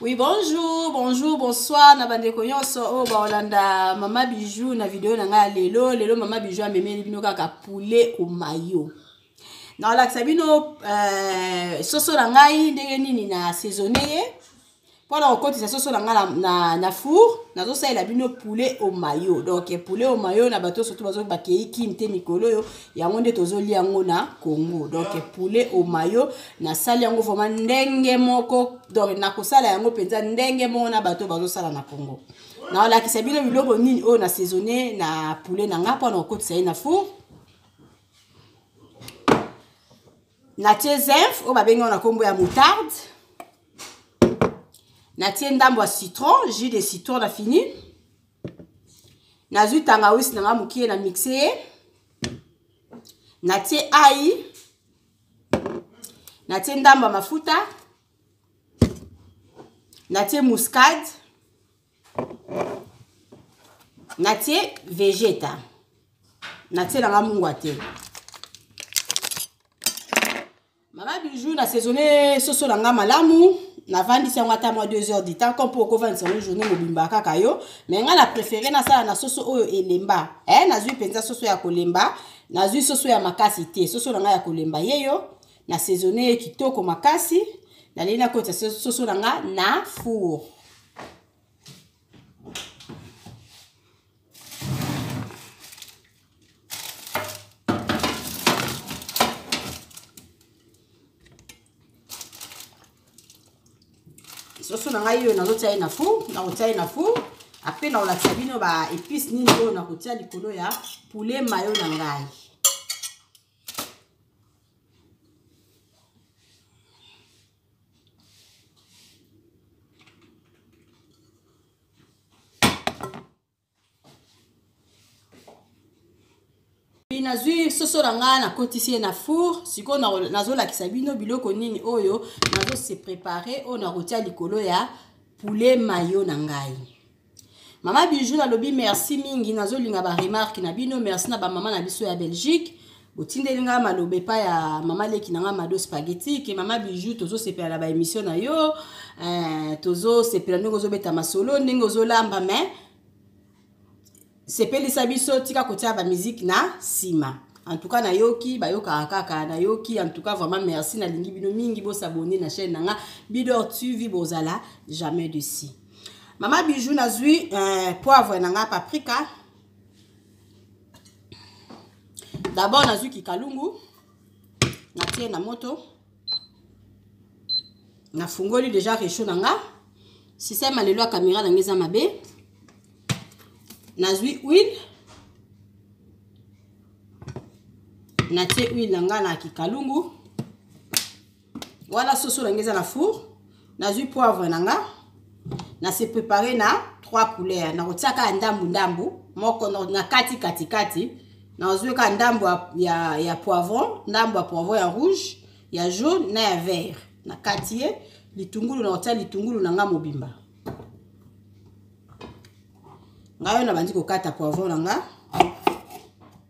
Oui, bonjour, bonjour, bonsoir na bandeko nyonso oyo baolanda mama bijou na video na ngai ya lelo lelo mama bijou amemeli bino kaka poulet au mayo naolakisa bino euh, soso na ngai ndenge nini na saisonne ye mpo na kokotisa soso na ngai na, na, na four nazosalela bino poulet au mayo donc poulet au mayo na bato oyo sotu bakei kin te mikolo oyo yango nde tozolia yango na congo donc poulet au mayo nasali yango vraimen ndenge moko donc nakosala yango mpenza ndenge moko na bato bazosala na congo naolakisa bino biloko nini oyo na saisonne na poulet na ngai mpona kokotisa ye na four natie zinf oyo babengi yango na nkombo ya moutarde natie ndambo ya citron jus de citron na fini nazwi tangawisi na ngai mokie na mixe ye natie ai natie ndamba mafuta natie muscade natie vegeta natie na ngai mungwa te Mama Bijou na saisonne soso na nga malamu navandisi yango ata mwa 2 heures du temps comme mpo okofandisa yango journée mobimba kaka yo mai ngai na préféré nasala na soso oyo elemba e nazwi mpenza soso ya kolemba nazwi soso ya makasi te soso na ngai ya kolemba yeyo na saisonne ye kitoko makasi nalei nakotisa soso na ngai na four soso na ngai oyo nazotia ye na four nakotia ye na four apre nakolakisa bino ba épice nini oyo nakotia likolo ya poulet mayo na ngai nazwi soso na ngai nakotisi ye na four sikoyo nazolakisa bino biloko nini oyo nazose prepare oyo nakotia likolo ya poulet mayo na ngai Mama Bijou nalobi merci mingi nazolinga ba remarque na bino merci na ba mama na biso ya Belgique botindeli ngai maloba epai ya mama leki na ngai mado spaghetti ke mama bijou tozosepela na baémission na yo eh, tozosepela ndenge ozobeta masolo ndenge ozolamba mais sepelisa biso tika kotia ba musique na sima en tout cas nayoki bayokaka kaka nayoki en tout cas vraiment merci nalingi bino mingi bosabone na chaîne na nga bidor tv bozala jamais de si mama bijou nazwi euh, poivre na nga paprika d'abord nazwi kikalungu natie na moto nafungoli deja rechaud na nga système alelo ya kamera na nga eza mabe nazwi huile natie huile na nga na kikalungu wana soso na nga eza na four nazwi poivre na nga na se prépare na trois couleurs nakotia kaka ndambu ndambu moko na kati katikati nazwi kaka ndambu ya, ya poivron ndambu ya poivron ya rouge ya jaune na ya vert na kati ye litungulu nakotia litungulu na nga mobimba ngai oyo nabandi kokata poivron na nga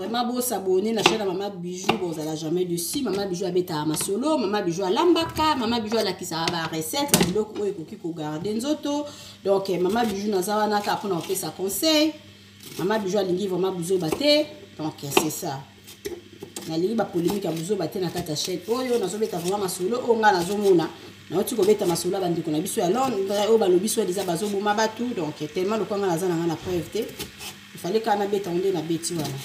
vraiment bosabone na chaine ya mama bijou bozala jamais dessus mama bijou abetaka masolo mama bijou alambaka mama bijou alakisaka barecette ya biloko oyo ekoki kogarde nzoto donc eh, mama bijou naza wana kaka mpona kopesa conseil mama bijou alingi vraiment buzoba te donc eh, c'est ça nalingi bapolemike ya buzoba te na kati ya chaine oyo nazobeta vraimen masolo oyo ngai nazomona nauti kobeta masolo ya bandeko na biso ya londre oyo balobi so deja bazoboma bato donc tellement lokwanga naza na ngai na preuve te ifale kaka nabeta yango nde nabeti wana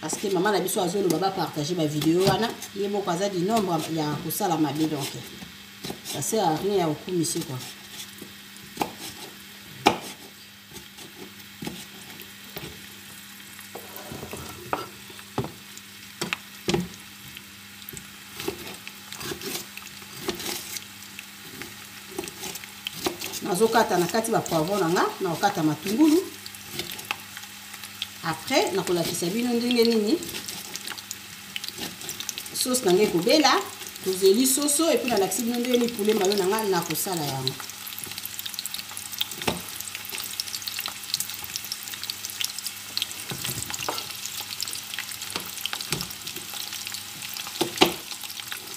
parce que mama na biso azoloba bapartage bavideo wana ye moko aza di nombre ya kosala mabe donc ça sert à rien ya kokumisi quoi nazokata na kati bapoivron na nga na kokata matungulu après nakolakisa bino ndenge nini sauce na ngai ekobela tozeli soso epuis nalakisi bino ndenge nini poulet mayo na ngai nakosala yango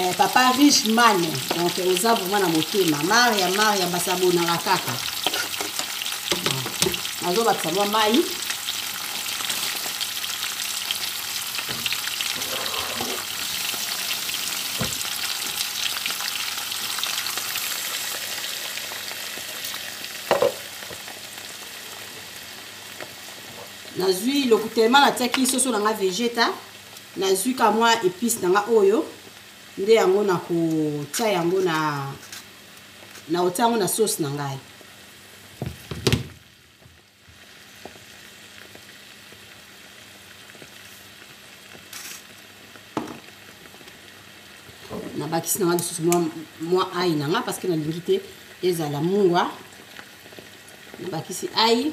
eh, papa riche man donc oza vrema na motema maria maria basabonaka kaka nazobakisa mwa mai nazwi lokutema natiaki soso na nga vegeta nazwi ka mwa epice na nga oyo nde yango nakotia yango na nakotia yango na sauce na ngai nabakisi na nga lisusu mwa, mwa ai na nga parce que nalingi te ezala mungwa nabakisi ai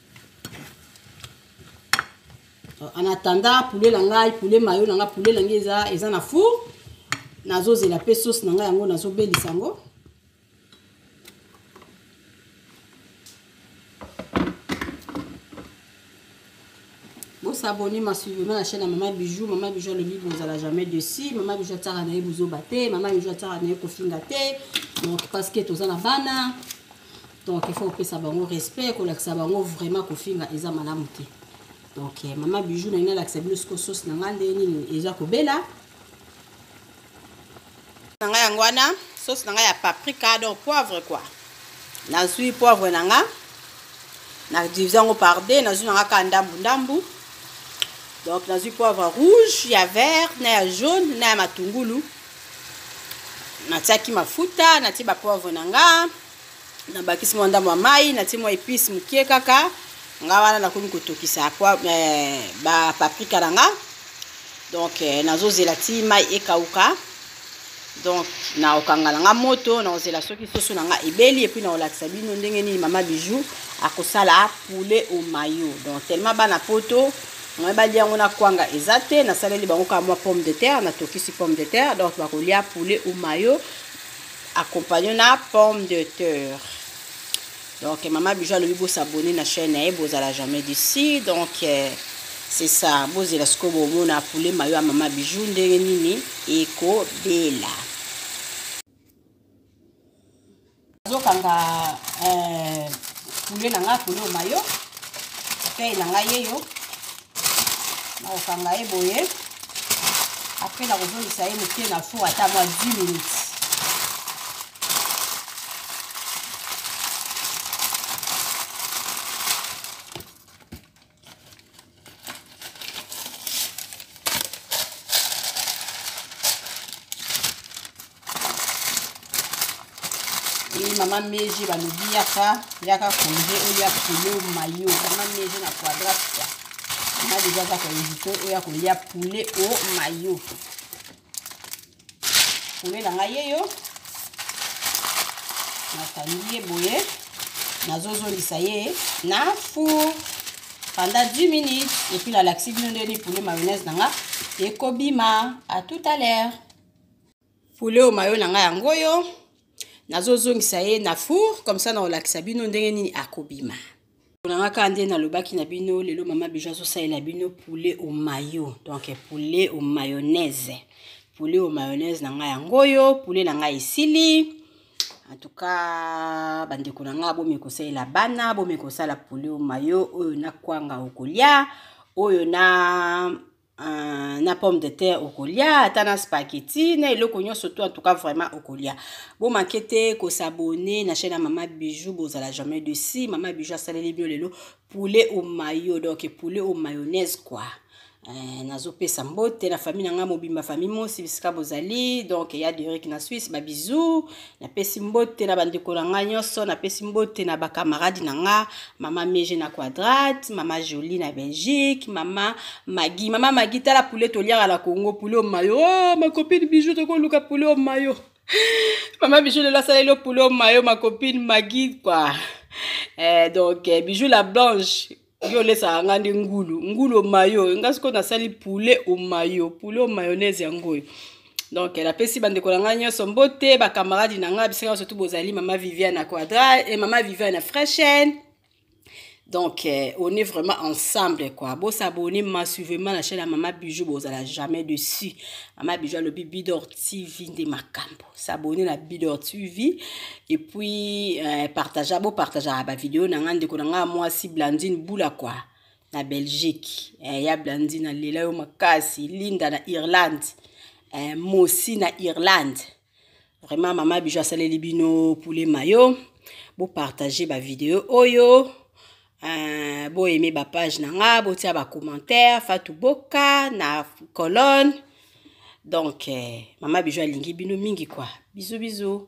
en attendant poulet na ngai poulet mayo na ngai poulet na ngai eza, eza na four nazozela mpe sauce na ngai yango nazobelisa yango bosaboni masuivema na chaîne ya mama bijou mama bijou alobi bozala jamais desi mama bijou atiaka na ye bozoba te mama bijou atiaka na ye kofinga te donc parce que toza na bana donc il faut opesa bango respect kolakisa bango vraiment kofinga eza malamu te donc eh, mama bijou na ngai nalakisa bino siko sauce na ngai ndenge nini eza kobela na ngai yango wana sauce na ngai ya paprika donc poivre quoi nazwi poivre na ngai na divise yango par deux nazwi na ngai kaka ndambu ndambu donc nazwi poivre rouge ya vert na ya jaune na ya matungulu natiaki mafuta natie bapoivre na ngai nabakisi mwa ndambo ya mai natie mwa epice mokie kaka nga wana nakomi kotokisa eh, bapaprika na nga donc eh, nazozela ti mai ekauka donc nakokanga na nga moto nakozela soki soso na nga ebeli epuis nakolakisa bino ndenge nini mama bijou akosala poulet au mayo donc tellement bana poto ngai balia yango na kwanga eza te nasaleli bango kaka mwa pomme de terre natokisi pomme de terre donc bakolia poulet au mayo accompagne na pomme de terre donc mama bijou alobi bosabone na chaîne na ye bozala jamais d'ici donc euh, c'est ça bozela sikoyo bomona poulet mayo ya mama bijou ndenge nini ekobela azokanga euh, poulet na ngai poulet mayo pei na ngai yeyo nakokanga ye boye apres nakozongisa ye moke na four ata mwa 10 minutes e mama meje balobi yaka yaka konje oya pule mayo mama meje na quadrate na deja aza koinvite oya kolia pule o mayo pule na ngai yeyo nakangi ye boye nazozongisa ye na four pendant 10 minutes epuis nalakisi bino ndeni pule mayonnaise na nga ekobima à tout à l'heure poulet oyo mayo na ngai yango oyo nazozongisa ye na four comme ça nakolakisa bino ndenge nini akobima na ngai kaka nde nalobaki na bino lelo mama bijo azosalela bino poulet au mayo donc poulet au mayonnaise poulet au mayonnaise na ngai yango oyo poulet na ngai esili en tout cas bandeko na ngai bomi kosalela bana bomi kosala poulet au mayo oyo na kwanga okolia oyo na Uh, na pomme de terre okolia ata na spaghetti na eloko nyonso to en tout cas vraiment okolia bomake te kosabone na chaîne ya mama bijou bozala jamais de si mama bijou asaleli bino lelo poulet au mayo donc poulet au mayonnaise quoi Eh, nazopesa mbote na famille na ngai mobimba famille mosi bisika bozali donc ya deric na suisse babizou napesi mbote na bandeko na ngai nyonso napesi mbote na bakamaradi na nga mama miege na quadrate mama jolie na belgique mama magi mama magi tala poulet toliaka na congo poulet omayo oh, ma copine bijou tokoluka poulet omayo mama bijou lelo asaleli yo poulet omayo ma copine magi kua eh, donc eh, bijou la blanche yo olesaka nga nde ngulu ngulu omayo nga sikoyo nasali poulet omayo poulet omayonnaise yango oyo donc napesi bandeko na ngai nyonso mbote bakamaradi na ngai bisika nyonso tu bozali mama viviane na quadra e eh, mama viviane na fraishaine donc eh, on est vraiment ensemble quoi bosabone massivement na chaîne ya mama bijou bozala jamais dessus mama bijou alobi bidor tv nde makambo s'abonner na Bidor TV et puis euh, partager bo partager ba vidéo na nga ndeko na nga mwasi Blandine Bula quoi na Belgique eh, ya Blandine na lela yo makasi Linda na Irlande eh, Mosi na Irlande vraiment mama bijo asaleli bino poulet mayo bo partager ba vidéo oyo Uh, bo aimé ba page na nga bo tia ba commentaire Fatou Boka na colonne donc eh, mama bijou alingi bino mingi quoi bisous bisous